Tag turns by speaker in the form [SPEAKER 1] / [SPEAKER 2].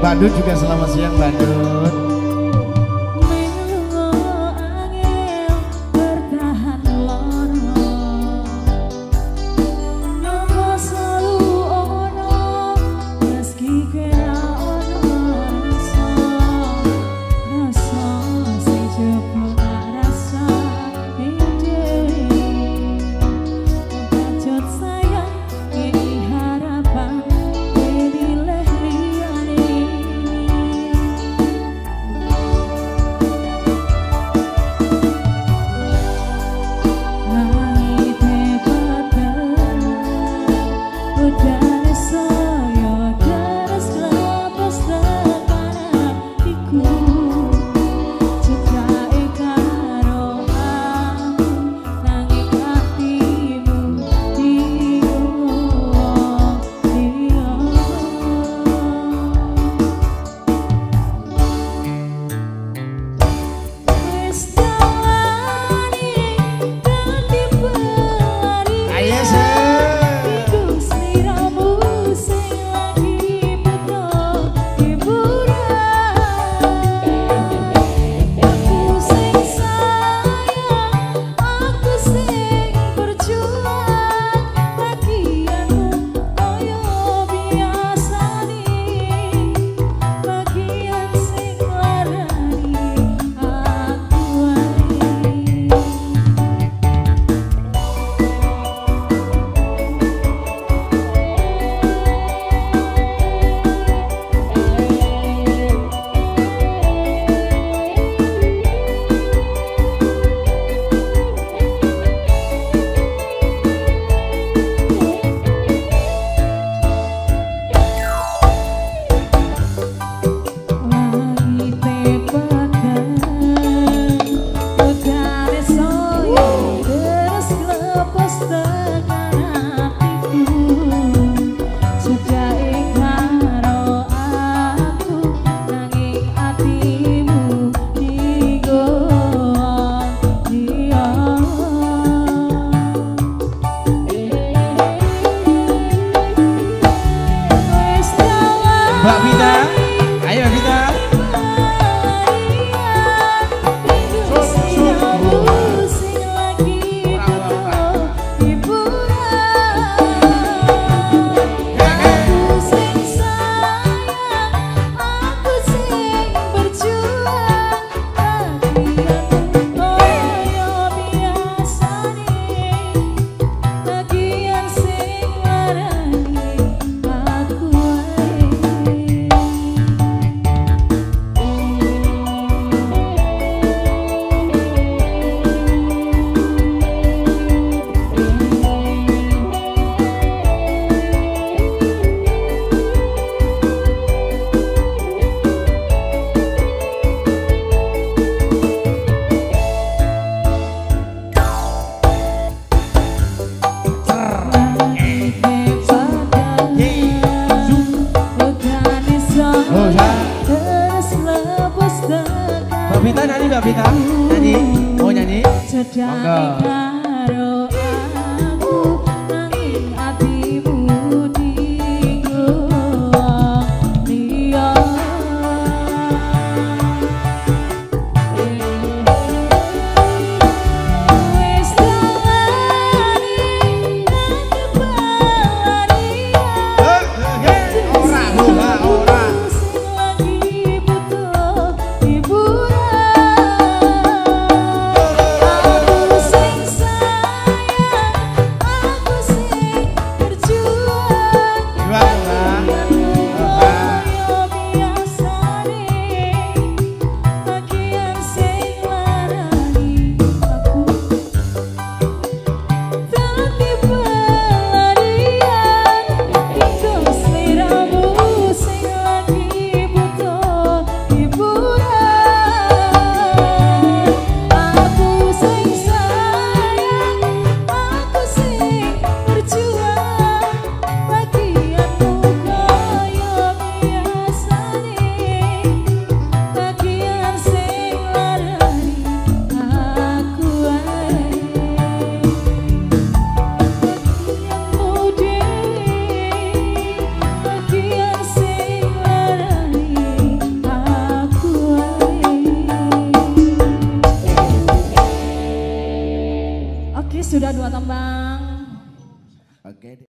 [SPEAKER 1] Bandut juga selamat siang Bandut Oh.